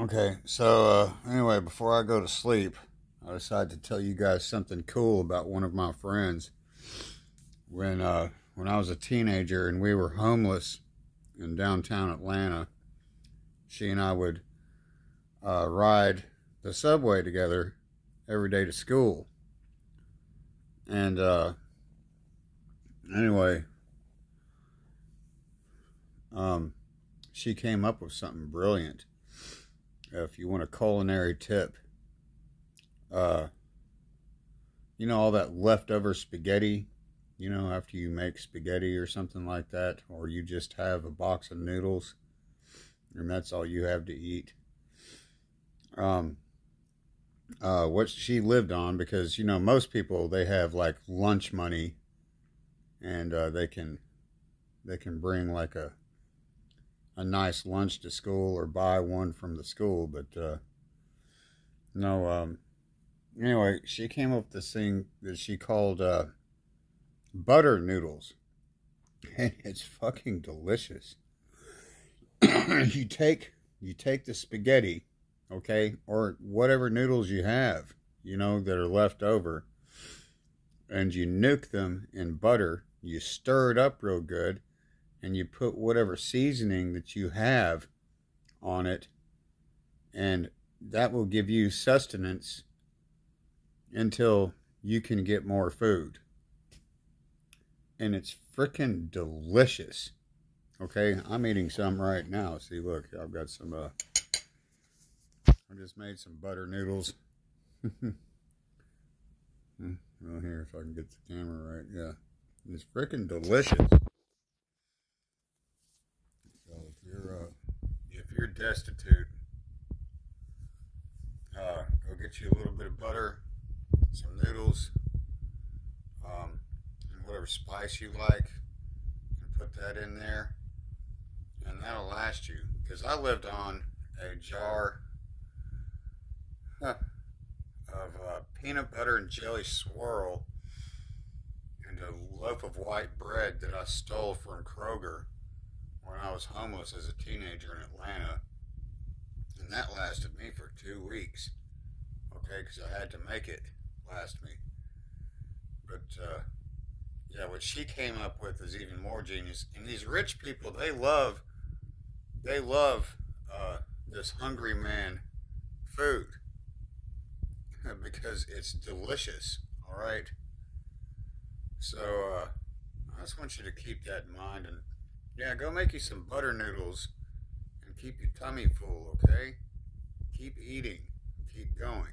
Okay, so uh, anyway, before I go to sleep, I decided to tell you guys something cool about one of my friends. When uh, when I was a teenager and we were homeless in downtown Atlanta, she and I would uh, ride the subway together every day to school. And uh, anyway, um, she came up with something brilliant. If you want a culinary tip, uh, you know, all that leftover spaghetti, you know, after you make spaghetti or something like that, or you just have a box of noodles and that's all you have to eat. Um, uh, what she lived on because you know most people they have like lunch money and uh, they can they can bring like a a nice lunch to school or buy one from the school but uh, no um, anyway she came up with this thing that she called uh, butter noodles. And it's fucking delicious. You take you take the spaghetti okay, or whatever noodles you have, you know, that are left over, and you nuke them in butter, you stir it up real good, and you put whatever seasoning that you have on it, and that will give you sustenance until you can get more food. And it's freaking delicious. Okay, I'm eating some right now. See, look, I've got some uh, I just made some butter noodles. Hmm, well, here, if I can get the camera right. Yeah. It's freaking delicious. So if you're, uh, if destitute, uh, go get you a little bit of butter, some noodles, um, and whatever spice you like, and put that in there, and that'll last you. Because I lived on a jar of uh, peanut butter and jelly swirl and a loaf of white bread that I stole from Kroger when I was homeless as a teenager in Atlanta. And that lasted me for two weeks. Okay, because I had to make it last me. But, uh, yeah, what she came up with is even more genius. And these rich people, they love, they love uh, this hungry man food. because it's delicious. All right. So uh, I just want you to keep that in mind, and yeah, go make you some butter noodles and keep your tummy full. Okay. Keep eating. Keep going.